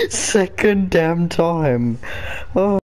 Second damn time. Oh.